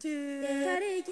kare